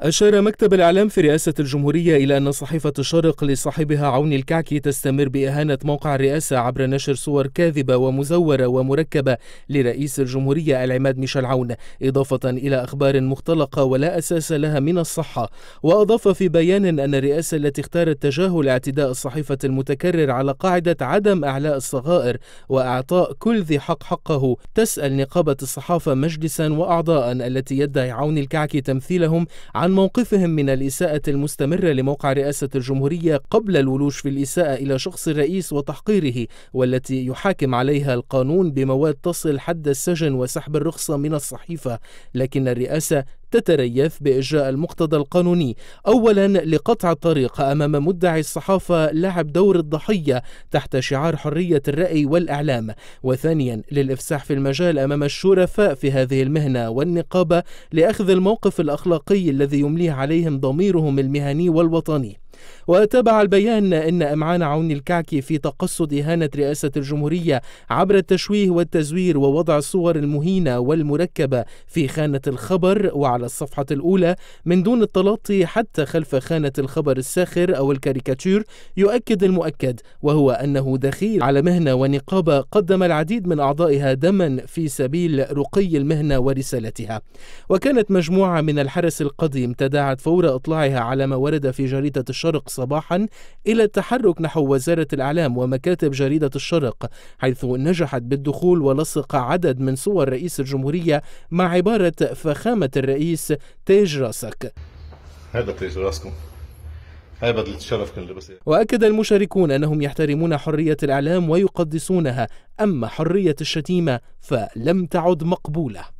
أشار مكتب الإعلام في رئاسة الجمهورية إلى أن صحيفة الشرق لصاحبها عون الكعكي تستمر بإهانة موقع الرئاسة عبر نشر صور كاذبة ومزورة ومركبة لرئيس الجمهورية العماد ميشيل عون إضافة إلى أخبار مختلقة ولا أساس لها من الصحة. وأضاف في بيان أن الرئاسة التي اختارت تجاهل اعتداء الصحيفة المتكرر على قاعدة عدم إعلاء الصغائر وإعطاء كل ذي حق حقه تسأل نقابة الصحافة مجلسا وأعضاء التي يدعي عون الكعكي تمثيلهم عن عن موقفهم من الإساءة المستمرة لموقع رئاسة الجمهورية قبل الولوج في الإساءة إلى شخص الرئيس وتحقيره والتي يحاكم عليها القانون بمواد تصل حد السجن وسحب الرخصة من الصحيفة. لكن الرئاسة تتريث بإجراء المقتضى القانوني. أولا لقطع الطريق أمام مدعي الصحافة لعب دور الضحية تحت شعار حرية الرأي والإعلام. وثانيا للإفساح في المجال أمام الشرفاء في هذه المهنة والنقابة لأخذ الموقف الأخلاقي الذي يمليه عليهم ضميرهم المهني والوطني. وتابع البيان أن إمعان عون الكعكي في تقصد إهانة رئاسة الجمهورية عبر التشويه والتزوير ووضع الصور المهينة والمركبة في خانة الخبر وعلى الصفحة الأولى. من دون التلاطي حتى خلف خانة الخبر الساخر أو الكاريكاتير يؤكد المؤكد وهو أنه دخيل على مهنة ونقابة قدم العديد من أعضائها دما في سبيل رقي المهنة ورسالتها. وكانت مجموعة من الحرس القديم تداعت فور إطلاعها على ما ورد في جريدة الشرق صباحا إلى التحرك نحو وزارة الإعلام ومكاتب جريدة الشرق حيث نجحت بالدخول ولصق عدد من صور رئيس الجمهورية مع عبارة فخامة الرئيس تاج راسك. هذا تاج راسكم. هاي بدلة الشرف كان لبسها وأكد المشاركون أنهم يحترمون حرية الإعلام ويقدسونها أما حرية الشتيمة فلم تعد مقبولة.